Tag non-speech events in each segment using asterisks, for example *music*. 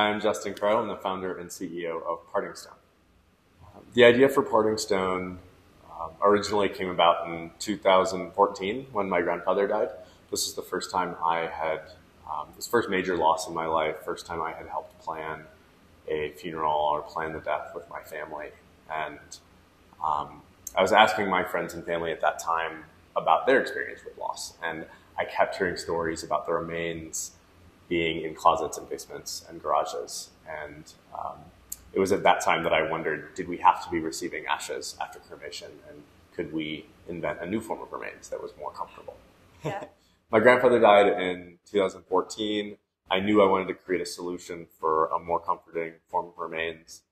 I'm Justin Crowe. I'm the founder and CEO of Parting Stone. The idea for Parting Stone um, originally came about in 2014 when my grandfather died. This is the first time I had, um, this first major loss in my life, first time I had helped plan a funeral or plan the death with my family. And um, I was asking my friends and family at that time about their experience with loss. And I kept hearing stories about the remains being in closets and basements and garages. And um, it was at that time that I wondered, did we have to be receiving ashes after cremation? And could we invent a new form of remains that was more comfortable? Yeah. *laughs* My grandfather died in 2014. I knew I wanted to create a solution for a more comforting form of remains.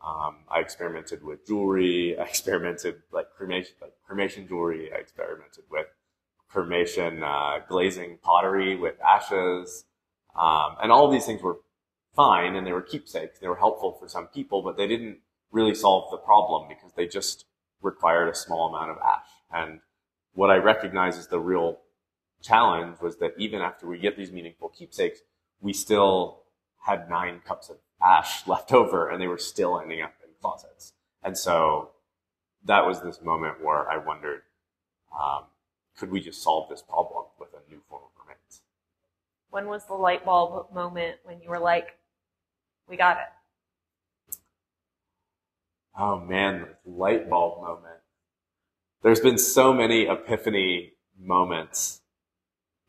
Um, I experimented with jewelry. I experimented like cremation, like cremation jewelry. I experimented with cremation uh, glazing pottery with ashes, um, and all of these things were fine and they were keepsakes. They were helpful for some people, but they didn't really solve the problem because they just required a small amount of ash. And what I recognize as the real challenge was that even after we get these meaningful keepsakes, we still had nine cups of ash *laughs* left over and they were still ending up in closets. And so that was this moment where I wondered, um, could we just solve this problem with a new form of? When was the light bulb moment when you were like, we got it? Oh man, the light bulb moment. There's been so many epiphany moments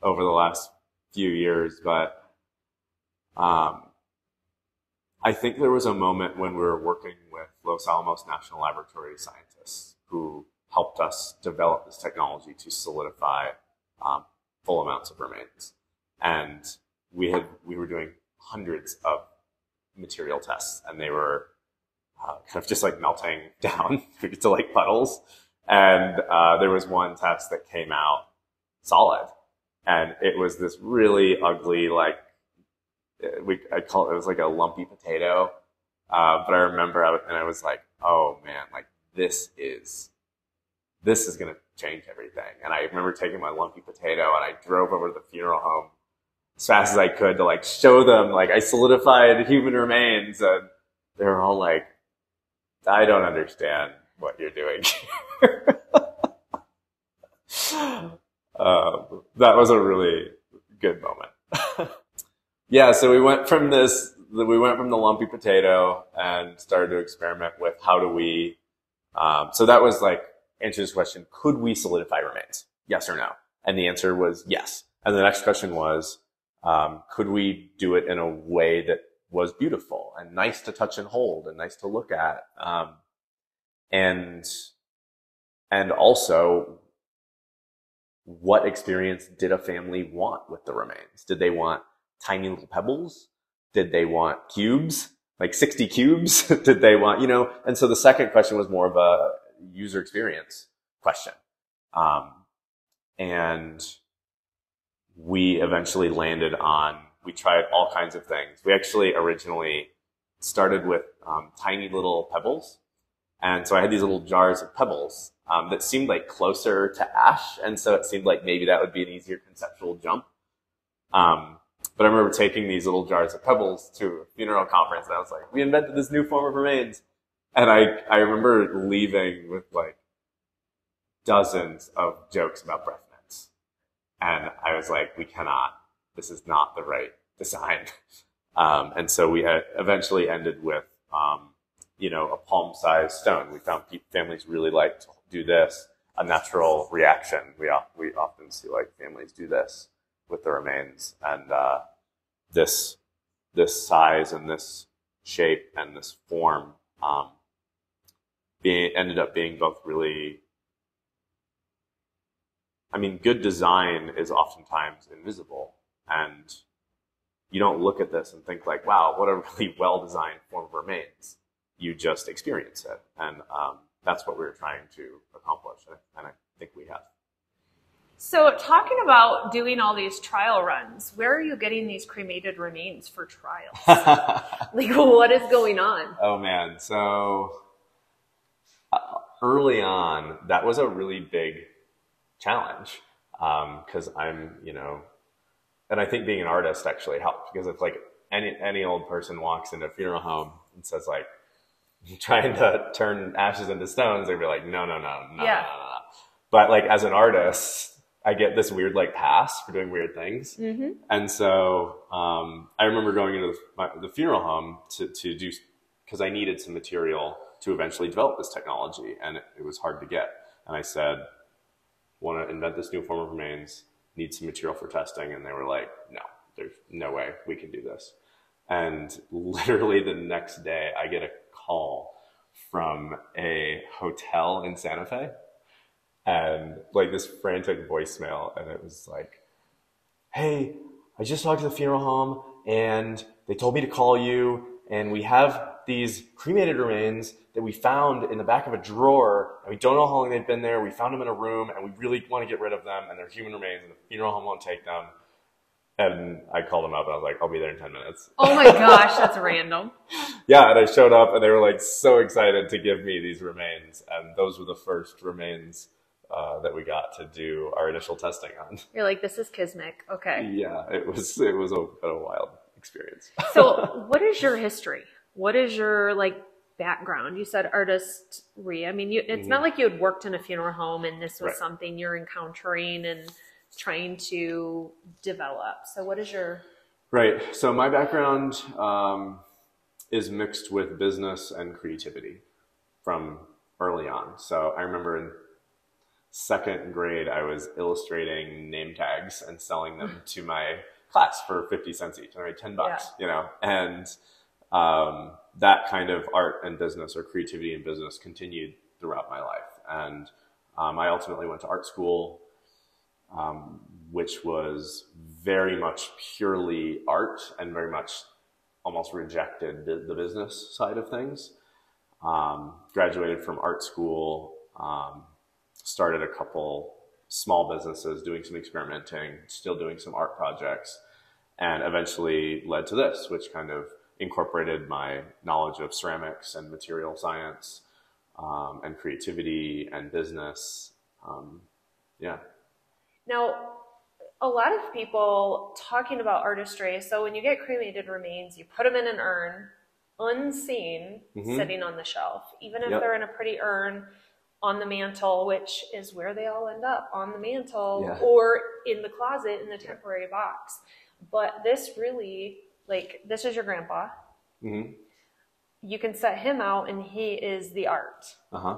over the last few years, but um, I think there was a moment when we were working with Los Alamos National Laboratory scientists who helped us develop this technology to solidify um, full amounts of remains. And we had we were doing hundreds of material tests, and they were uh, kind of just like melting *laughs* down to like puddles. And uh, there was one test that came out solid, and it was this really ugly like we I call it, it was like a lumpy potato. Uh, but I remember I and I was like, oh man, like this is this is to change everything. And I remember taking my lumpy potato and I drove over to the funeral home as fast as I could to like show them, like I solidified human remains. And they're all like, I don't understand what you're doing. uh, *laughs* that was a really good moment. *laughs* yeah. So we went from this, we went from the lumpy potato and started to experiment with how do we, um, so that was like answer this question, could we solidify remains? Yes or no? And the answer was yes. And the next question was, um, could we do it in a way that was beautiful and nice to touch and hold and nice to look at? Um, and, and also, what experience did a family want with the remains? Did they want tiny little pebbles? Did they want cubes? Like 60 cubes? *laughs* did they want, you know? And so the second question was more of a, user experience question. Um, and we eventually landed on, we tried all kinds of things. We actually originally started with um, tiny little pebbles. And so I had these little jars of pebbles um, that seemed like closer to ash. And so it seemed like maybe that would be an easier conceptual jump. Um, but I remember taking these little jars of pebbles to a funeral conference and I was like, we invented this new form of remains. And I, I remember leaving with like dozens of jokes about breath. And I was like, we cannot, this is not the right design. *laughs* Um, and so we had eventually ended with, um, you know, a palm sized stone. We found families really like to do this, a natural reaction. We, we often see like families do this with the remains and, uh, this, this size and this shape and this form, um, ended up being both really, I mean, good design is oftentimes invisible and you don't look at this and think like, wow, what a *laughs* really well-designed form of remains. You just experience it. And um, that's what we are trying to accomplish. And I think we have. So, talking about doing all these trial runs, where are you getting these cremated remains for trials? *laughs* like, what is going on? Oh man, so early on, that was a really big challenge because um, I'm, you know, and I think being an artist actually helped because it's like any any old person walks into a funeral home and says like *laughs* trying to turn ashes into stones, they'd be like, no, no, no, no, Yeah. no, no, no. But like as an artist, I get this weird like pass for doing weird things. Mm-hmm. And so um, I remember going into the, my, the funeral home to, to do, because I needed some material to eventually develop this technology, and it, it was hard to get. And I said, want to invent this new form of remains, need some material for testing. And they were like, no, there's no way we can do this. And literally the next day, I get a call from a hotel in Santa Fe and like this frantic voicemail. And it was like, hey, I just talked to the funeral home and they told me to call you. And we have these cremated remains that we found in the back of a drawer. And we don't know how long they've been there. We found them in a room and we really want to get rid of them. And they're human remains and the funeral home won't take them. And I called them up and I was like, I'll be there in 10 minutes. Oh my gosh, that's random. *laughs* Yeah, and I showed up and they were like so excited to give me these remains. And those were the first remains uh, that we got to do our initial testing on. *laughs* You're like, this is Kismic. Okay. Yeah, it was it was a, a wild experience. So, *laughs* what is your history? What is your like background? You said artist artistry. I mean, you, it's not like you had worked in a funeral home and this was Mm-hmm. Right. something you're encountering and trying to develop. So, what is your Right. So my background um, is mixed with business and creativity from early on. So I remember in second grade, I was illustrating name tags and selling them *laughs* to my class for 50 cents each, or 10 bucks, you know, and um, that kind of art and business or creativity and business continued throughout my life. And um, I ultimately went to art school, um, which was very much purely art and very much almost rejected the, the business side of things. Um, graduated from art school, um, started a couple small businesses, doing some experimenting, still doing some art projects, and eventually led to this, which kind of incorporated my knowledge of ceramics and material science um, and creativity and business. Um, yeah. Now, a lot of people talking about artistry. So when you get cremated remains, you put them in an urn, unseen, Mhm. sitting on the shelf. Even if Yep. they're in a pretty urn on the mantle, which is where they all end up on the mantle Yeah. or in the closet in the temporary box. But this really, like, this is your grandpa. hmm You can set him out, and he is the art Uh huh.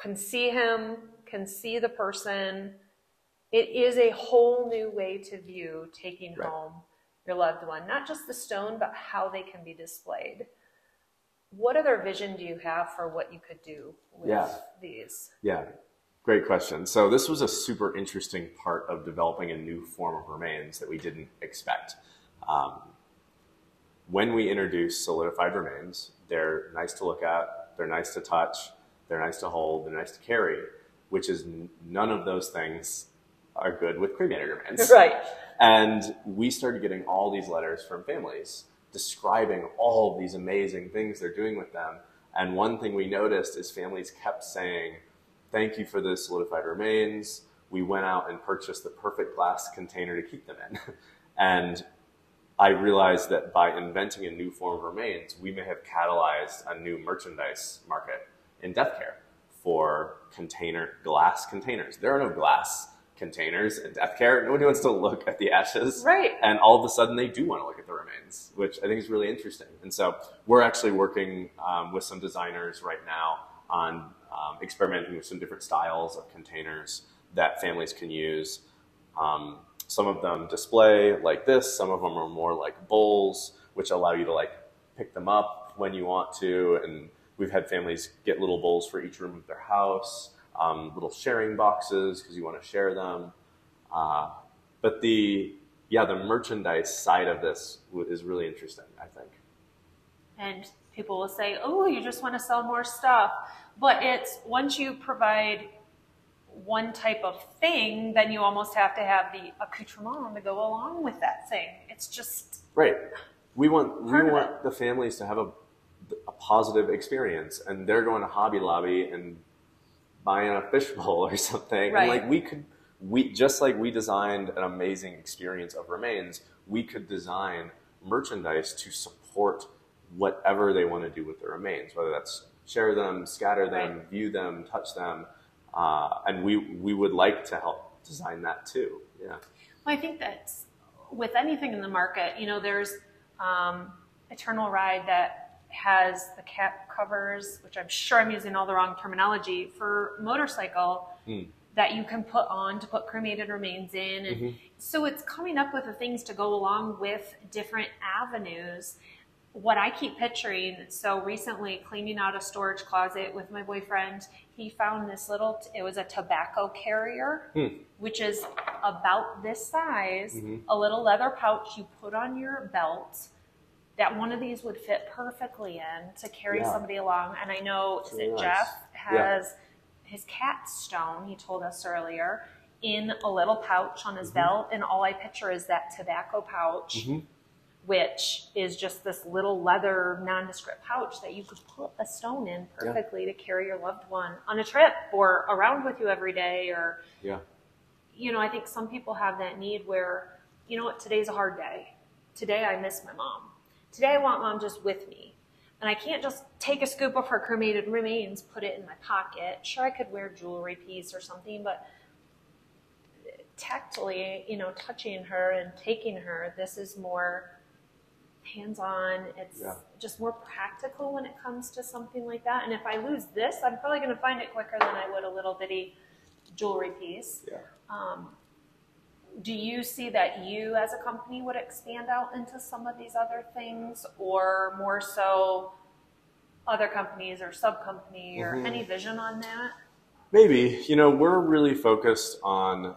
can see him, can see the person. It is a whole new way to view taking Right. home your loved one, not just the stone, but how they can be displayed. What other vision do you have for what you could do with Yeah. these? Yeah, great question. So this was a super interesting part of developing a new form of remains that we didn't expect. Um, when we introduce solidified remains, they're nice to look at, they're nice to touch, they're nice to hold, they're nice to carry, which is none of those things are good with cremated remains. *laughs* Right. And we started getting all these letters from families describing all of these amazing things they're doing with them. And one thing we noticed is families kept saying, Thank you for the solidified remains. We went out and purchased the perfect glass container to keep them in. *laughs* and I realized that by inventing a new form of remains, we may have catalyzed a new merchandise market in death care for container glass containers. There are no glass containers in death care. Nobody wants to look at the ashes. Right. And all of a sudden they do want to look at the remains, which I think is really interesting. And so we're actually working um, with some designers right now on um, experimenting with some different styles of containers that families can use. Um, some of them display like this. Some of them are more like bowls, which allow you to like pick them up when you want to. And we've had families get little bowls for each room of their house, um, little sharing boxes because you want to share them. Uh, but the yeah, the merchandise side of this is really interesting. I think. And people will say, oh, you just want to sell more stuff. But it's once you provide one type of thing, then you almost have to have the accoutrement to go along with that thing. It's just, Right. We want we want the families to have a, a positive experience, and they're going to Hobby Lobby and buying a fishbowl *laughs* or something. Right. And like we could, we just like we designed an amazing experience of remains, we could design merchandise to support whatever they want to do with the remains, whether that's share them, scatter them, Right. view them, touch them, uh, and we we would like to help design that too. Yeah. Well, I think that with anything in the market, you know, there's um, Eternal Ride that has the cap covers, which I'm sure I'm using all the wrong terminology for motorcycle Mm. that you can put on to put cremated remains in, and so it's coming up with the things to go along with different avenues. What I keep picturing, so recently cleaning out a storage closet with my boyfriend, he found this little, it was a tobacco carrier Hmm. which is about this size, Mhm. a little leather pouch you put on your belt. That one of these would fit perfectly in to carry Yeah. somebody along. And I know is it nice. Jeff has his cat stone, he told us earlier, in a little pouch on his Mhm. belt. And all I picture is that tobacco pouch, Mhm. Which is just this little leather nondescript pouch that you could put a stone in Yeah. perfectly to carry your loved one on a trip or around with you every day or Yeah. you know, I think some people have that need where, you know what, today's a hard day. Today I miss my mom. Today I want mom just with me. And I can't just take a scoop of her cremated remains, put it in my pocket. Sure, I could wear a jewelry piece or something, but tactily, you know, touching her and taking her, this is more hands on. It's Yeah. just more practical when it comes to something like that. And if I lose this, I'm probably going to find it quicker than I would a little bitty jewelry piece. Yeah. Um, do you see that you as a company would expand out into some of these other things or more so other companies or sub company or Mhm. any vision on that? Maybe. You know, we're really focused on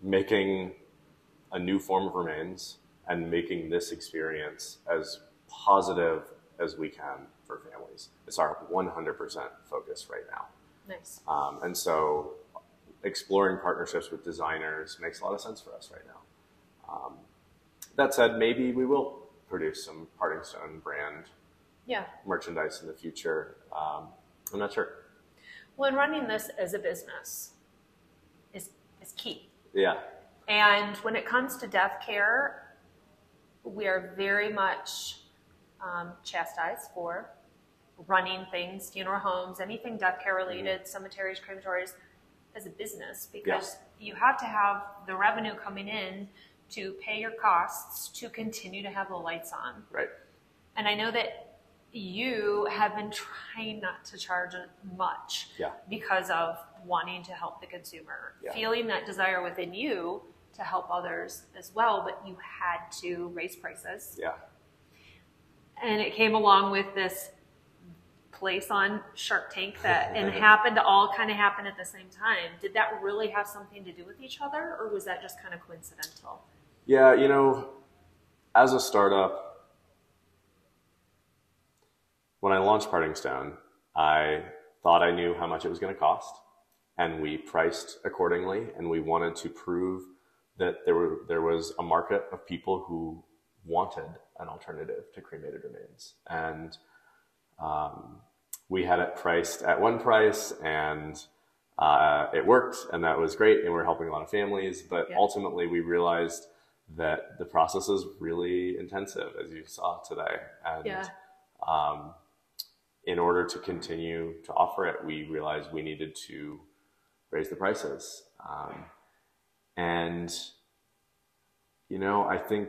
making a new form of remains and making this experience as positive as we can for families. It's our 100% focus right now. Nice. Um, and so exploring partnerships with designers makes a lot of sense for us right now. Um, that said, maybe we will produce some Parting Stone brand Yeah. merchandise in the future. Um, I'm not sure. Well, and running this as a business is, is key. Yeah. And when it comes to death care, we are very much um, chastised for running things, funeral homes, anything death care related, cemeteries, crematories, as a business because you have to have the revenue coming in to pay your costs to continue to have the lights on. Right. And I know that you have been trying not to charge much Yeah. because of wanting to help the consumer, Yeah. feeling that desire within you to help others as well, but you had to raise prices. Yeah. And it came along with this place on Shark Tank that *laughs* and happened to all kind of happen at the same time. Did that really have something to do with each other or was that just kind of coincidental? Yeah, you know, as a startup, when I launched Parting Stone, I thought I knew how much it was going to cost, and we priced accordingly, and we wanted to prove that there were there was a market of people who wanted an alternative to cremated remains, and um, we had it priced at one price, and uh, it worked, and that was great, and we are helping a lot of families. But Yeah. ultimately, we realized that the process is really intensive, as you saw today, and Yeah. um, in order to continue to offer it, we realized we needed to raise the prices. Um, and, you know, I think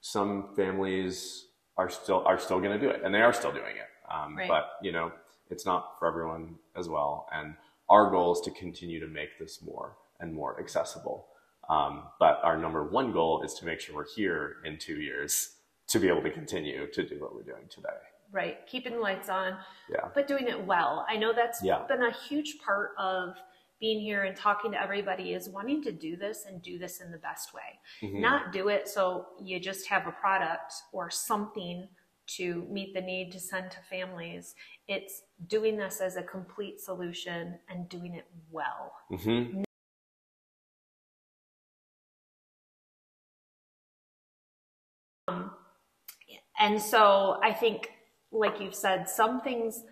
some families are still, are still going to do it and they are still doing it. Um, Right. But, you know, it's not for everyone as well. And our goal is to continue to make this more and more accessible. Um, but our number one goal is to make sure we're here in two years to be able to continue to do what we're doing today. Right. Keeping the lights on, Yeah. but doing it well. I know that's Yeah. been a huge part of being here and talking to everybody is wanting to do this and do this in the best way. Mhm. Not do it so you just have a product or something to meet the need to send to families. It's doing this as a complete solution and doing it well. Mhm. And so I think, like you've said, some things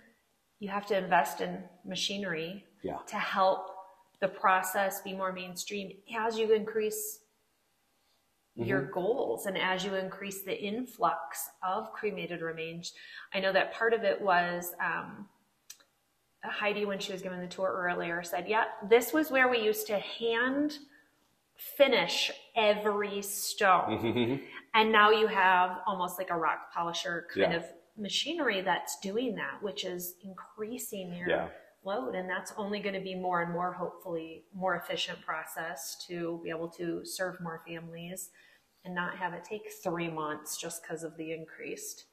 you have to invest in machinery Yeah. to help the process be more mainstream as you increase your goals and as you increase the influx of cremated remains i know that part of it was um, heidi when she was giving the tour earlier said yeah this was where we used to hand finish every stone and now you have almost like a rock polisher kind Yeah. of machinery that's doing that which is increasing your Yeah. Load and that's only going to be more and more hopefully more efficient process to be able to serve more families and not have it take three months just because of the increased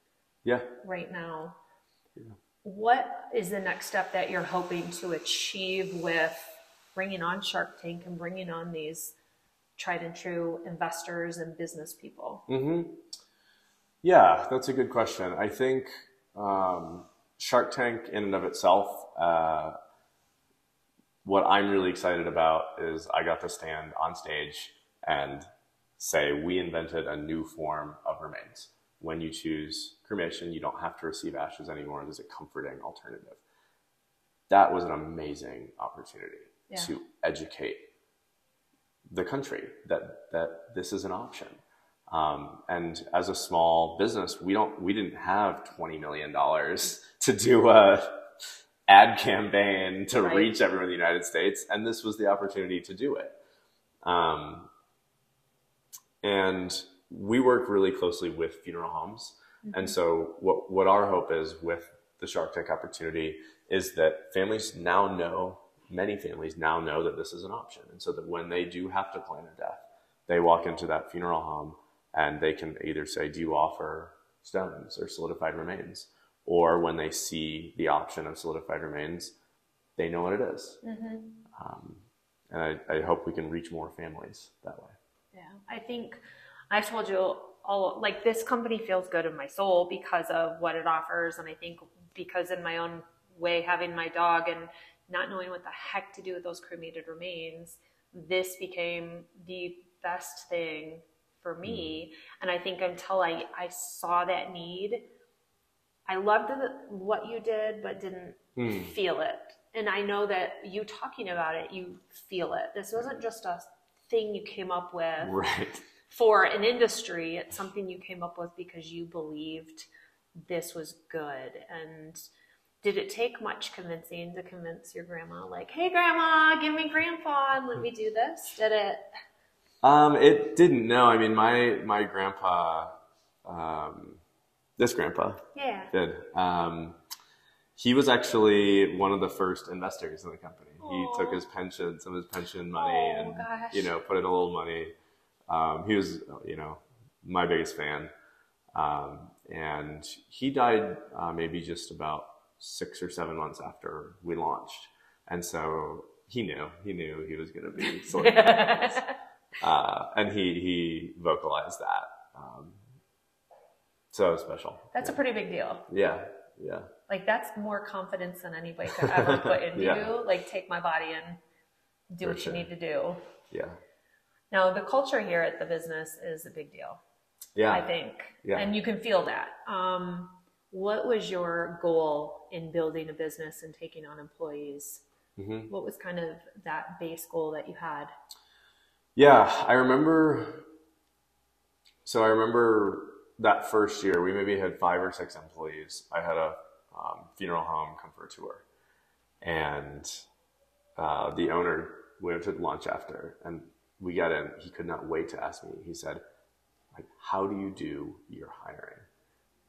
Yeah. right now Yeah. what is the next step that you're hoping to achieve with bringing on shark tank and bringing on these tried and true investors and business people hmm Yeah, that's a good question. I think um, Shark Tank, in and of itself, uh, what I'm really excited about is I got to stand on stage and say we invented a new form of remains. When you choose cremation, you don't have to receive ashes anymore. There's a comforting alternative. That was an amazing opportunity Yeah. to educate the country that that this is an option. Um, and as a small business, we don't we didn't have twenty million dollars to do a ad campaign to Right. reach everyone in the United States, and this was the opportunity to do it. Um, and we work really closely with funeral homes, and so what what our hope is with the Shark Tank opportunity is that families now know many families now know that this is an option, and so that when they do have to plan a death, they walk into that funeral home and they can either say, "Do you offer stones or solidified remains?" Or when they see the option of solidified remains, they know what it is. Um, and I, I hope we can reach more families that way. Yeah, I think I've told you all like this company feels good in my soul because of what it offers, and I think because in my own way, having my dog and not knowing what the heck to do with those cremated remains, this became the best thing for me. And I think until I I saw that need, I loved the, what you did, but didn't Hmm. feel it. And I know that you talking about it, you feel it. This wasn't just a thing you came up with Right. for an industry. It's something you came up with because you believed this was good. And did it take much convincing to convince your grandma, like, hey, grandma, give me grandpa and let me do this? Did it? Um, it didn't. No, I mean my my grandpa, um, this grandpa Yeah. did. Um, he was actually one of the first investors in the company. He took his pension, some of his pension money, Oh, and gosh. you know put in a little money. Um, he was, you know, my biggest fan, um, and he died uh, maybe just about six or seven months after we launched, and so he knew he knew he was going to be *laughs* sort of uh, and he he vocalized that. Um, so special. That's a pretty big deal. Yeah, yeah, Like, that's more confidence than anybody could *laughs* ever put into Yeah. you. Like, take my body and do For what sure. you need to do. yeah, Now, the culture here at the business is a big deal. yeah. I think. Yeah. And you can feel that. Um, what was your goal in building a business and taking on employees? hmm What was kind of that base goal that you had? Yeah, I remember. So I remember that first year, we maybe had five or six employees. I had a um, funeral home come for a tour, and uh, the owner we went to lunch after, and we got in. He could not wait to ask me. He said, "Like, how do you do your hiring?"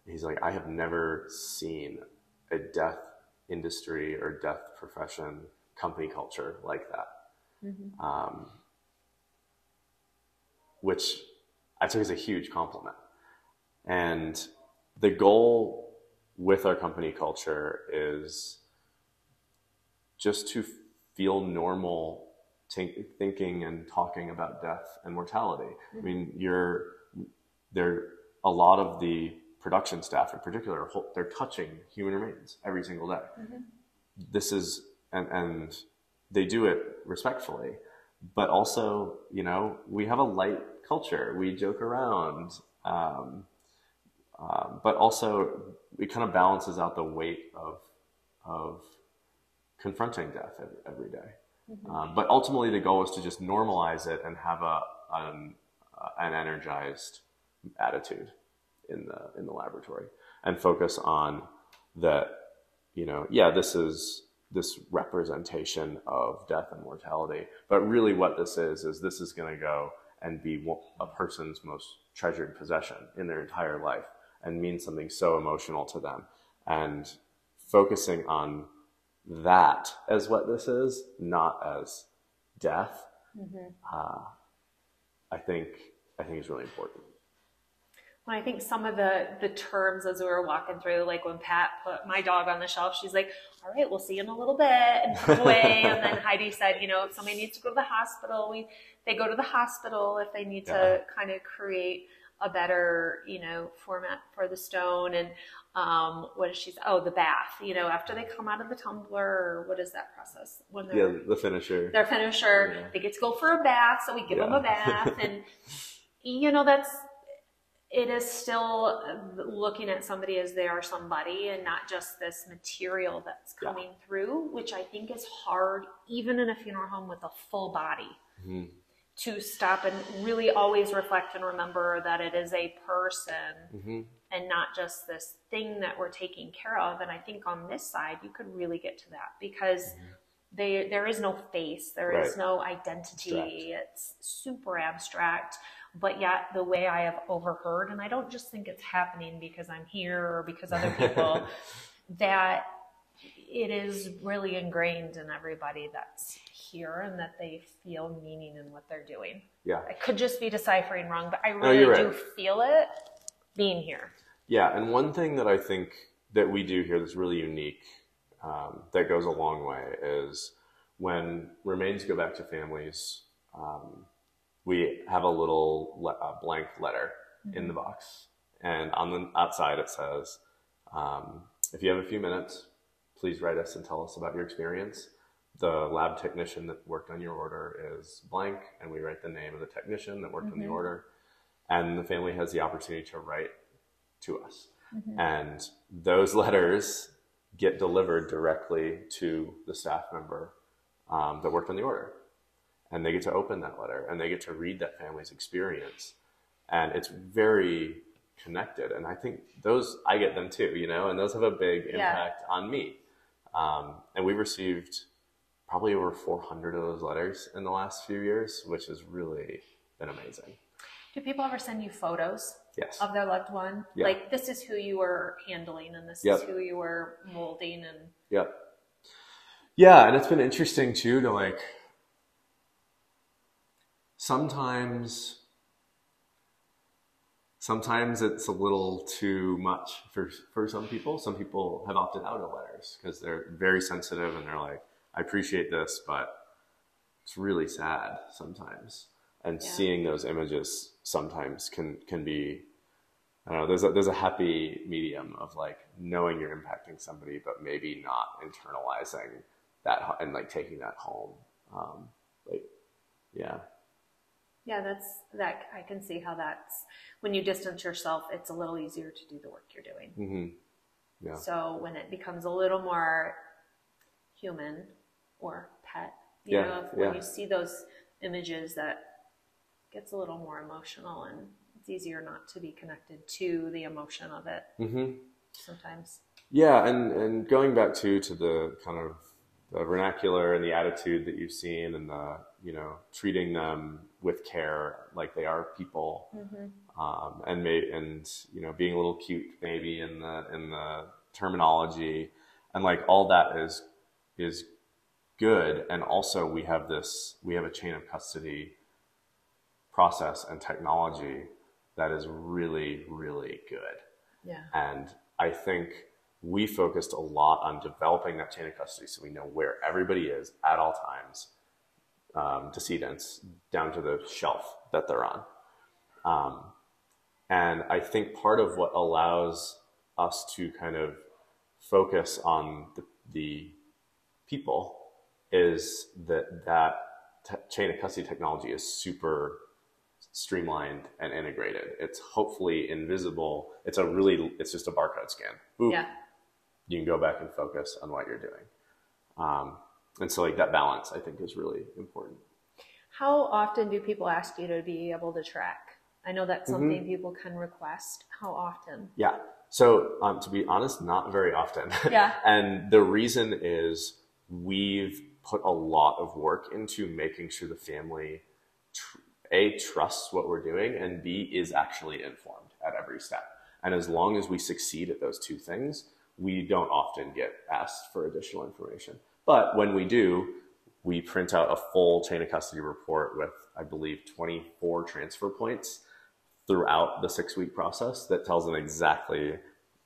He's like, "I have never seen a death industry or death profession company culture like that." Um, which I took as a huge compliment. And the goal with our company culture is just to feel normal think, thinking and talking about death and mortality. I mean, you're there. A lot of the production staff, in particular, they're touching human remains every single day. This is and and they do it respectfully, but also, you know, we have a light culture. We joke around, um, um, but also it kind of balances out the weight of of confronting death every, every day. Um, but ultimately, the goal is to just normalize it and have a, an, uh, an energized attitude in the in the laboratory and focus on that you know yeah this is this representation of death and mortality but really what this is is this is going to go and be a person's most treasured possession in their entire life and mean something so emotional to them and focusing on that as what this is not as death mm-hmm. uh, i think i think is really important when I think some of the the terms as we were walking through, like when Pat put my dog on the shelf, she's like, "All right, we'll see you in a little bit," and away. *laughs* and then Heidi said, "You know, if somebody needs to go to the hospital, we they go to the hospital if they need yeah. to kind of create a better, you know, format for the stone." And um, what is she? Oh, the bath. You know, after they come out of the tumbler, what is that process? When they're yeah, the finisher. Their finisher. Yeah. They get to go for a bath, so we give them a *laughs* bath, and you know that's it is still looking at somebody as they are somebody and not just this material that's coming yeah. through, which I think is hard, even in a funeral home with a full body, mm-hmm. To stop and really always reflect and remember that it is a person mm-hmm. and not just this thing that we're taking care of. And I think on this side, you could really get to that because. Mm-hmm. They, there is no face, there right. is no identity. Abstract. It's super abstract but yet the way I have overheard, and I don't just think it's happening because I'm here or because other people, *laughs* that it is really ingrained in everybody that's here and that they feel meaning in what they're doing. Yeah. I could just be deciphering wrong, but I really no, do right. feel it being here. Yeah, and one thing that I think that we do here that's really unique, um, that goes a long way, is when remains go back to families. Um, we have a little le- a blank letter mm-hmm. in the box. And on the outside, it says, um, if you have a few minutes, please write us and tell us about your experience. The lab technician that worked on your order is blank, and we write the name of the technician that worked mm-hmm. on the mm-hmm. order. And the family has the opportunity to write to us. Mm-hmm. And those letters get delivered directly to the staff member um, that worked on the order and they get to open that letter and they get to read that family's experience and it's very connected and i think those i get them too you know and those have a big impact yeah. on me um, and we received probably over 400 of those letters in the last few years which has really been amazing do people ever send you photos yes. of their loved one yep. like this is who you were handling and this yep. is who you were molding and yep yeah and it's been interesting too to like sometimes sometimes it's a little too much for for some people. Some people have opted out of letters because they're very sensitive and they're like, I appreciate this, but it's really sad sometimes. And yeah. seeing those images sometimes can can be I don't know, there's a there's a happy medium of like knowing you're impacting somebody, but maybe not internalizing that and like taking that home. Um, like, yeah. Yeah, that's that. I can see how that's when you distance yourself, it's a little easier to do the work you're doing. Mm-hmm. Yeah. So when it becomes a little more human or pet, you yeah, know, when yeah. you see those images, that gets a little more emotional, and it's easier not to be connected to the emotion of it. Mm-hmm. Sometimes. Yeah, and and going back to to the kind of the vernacular and the attitude that you've seen and the you know treating them with care like they are people mm-hmm. um, and may, and you know being a little cute maybe in the in the terminology and like all that is is good and also we have this we have a chain of custody process and technology that is really really good yeah and i think we focused a lot on developing that chain of custody so we know where everybody is at all times, um, decedents, down to the shelf that they're on. Um, and I think part of what allows us to kind of focus on the, the people is that that t- chain of custody technology is super streamlined and integrated. It's hopefully invisible. It's a really, it's just a barcode scan. Boop. Yeah you can go back and focus on what you're doing. Um, and so like that balance, I think is really important. How often do people ask you to be able to track? I know that's something people can request. How often? Yeah. So, um, to be honest, not very often. Yeah. *laughs* and the reason is we've put a lot of work into making sure the family, tr- A, trusts what we're doing, and B, is actually informed at every step. And as long as we succeed at those two things, we don't often get asked for additional information. But when we do, we print out a full chain of custody report with, I believe, 24 transfer points throughout the six week process that tells them exactly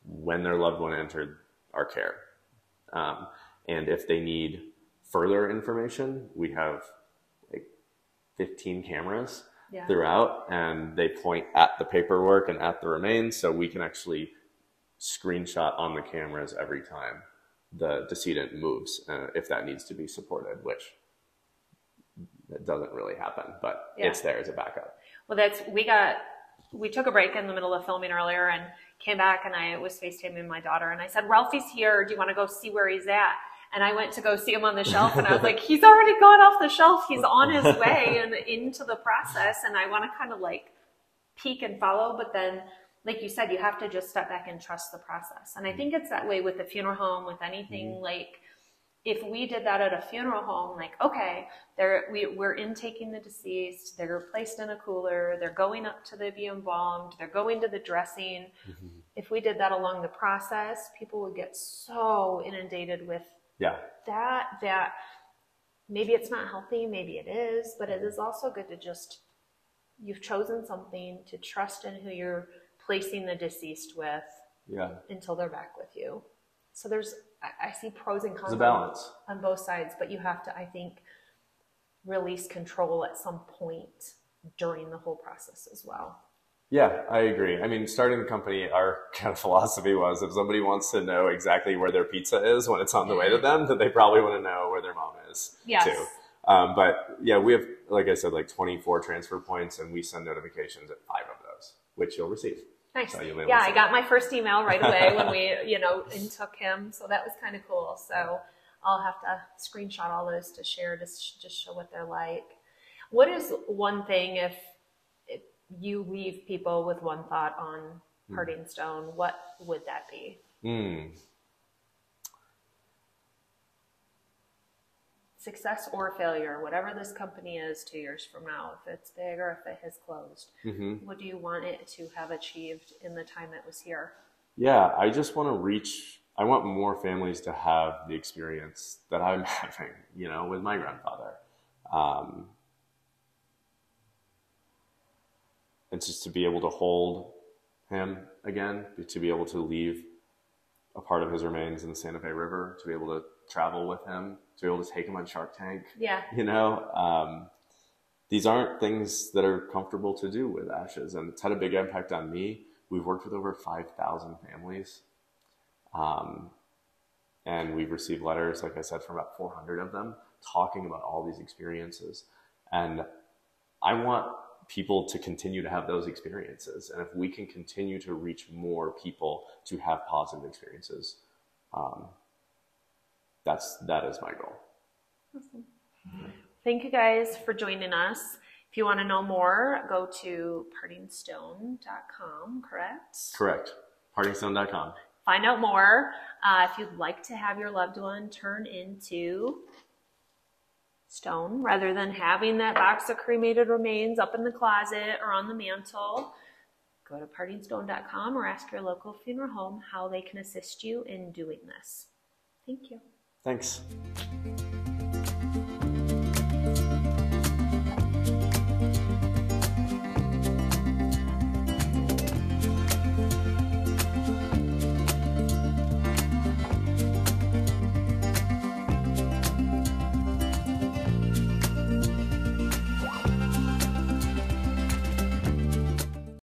when their loved one entered our care. Um, and if they need further information, we have like 15 cameras Yeah. throughout and they point at the paperwork and at the remains so we can actually screenshot on the cameras every time the decedent moves uh, if that needs to be supported which it doesn't really happen but Yeah. it's there as a backup Well, that's we got we took a break in the middle of filming earlier and came back and I was FaceTiming my daughter and I said, Ralphie's here. Do you want to go see where he's at? And I went to go see him on the shelf and I was like, he's already gone off the shelf. He's on his *laughs* way and into the process. And I want to kind of like peek and follow, but then like you said, you have to just step back and trust the process. And I mm. think it's that way with the funeral home, with anything mm. like if we did that at a funeral home, like, okay, they're, we, we're intaking the deceased, they're placed in a cooler, they're going up to the be embalmed, they're going to the dressing. Mm-hmm. If we did that along the process, people would get so inundated with yeah that, that maybe it's not healthy, maybe it is, but it is also good to just, you've chosen something to trust in who you're placing the deceased with yeah until they're back with you. So there's, I, I see pros and cons balance on both sides, but you have to, I think, release control at some point during the whole process as well. Yeah, I agree. I mean, starting the company, our *laughs* kind of philosophy was if somebody wants to know exactly where their pizza is when it's on the way to them, that they probably want to know where their mom is Yes. too. Um, but yeah, we have, like I said, like 24 transfer points and we send notifications at five of those, which you'll receive. Nice. So you yeah, I got my first email right away *laughs* when we, you know, and intook him. So that was kind of cool. So I'll have to screenshot all those to share to sh- just show what they're like. What is one thing if you leave people with one thought on Parting Stone, what would that be? Mm. Success or failure, whatever this company is two years from now, if it's big or if it has closed, hmm what do you want it to have achieved in the time it was here? Yeah, I just want to reach, I want more families to have the experience that I'm *laughs* having, you know, with my grandfather. Um, it's just to be able to hold him again, to be able to leave a part of his remains in the Santa Fe River, to be able to travel with him, to be able to take him on Shark Tank, Yeah. you know um, these aren't things that are comfortable to do with ashes and it's had a big impact on me. We've worked with over 5000 families um, and we've received letters like i said from about 400 of them talking about all these experiences. And i want people to continue to have those experiences and if we can continue to reach more people to have positive experiences um, that's that is my goal Awesome. Thank you guys for joining us. If you want to know more, go to partingstone.com, correct? correct partingstone.com Find out more. Uh, if you'd like to have your loved one turn into stone rather than having that box of cremated remains up in the closet or on the mantle, go to partingstone.com or ask your local funeral home how they can assist you in doing this. Thank you. Thanks.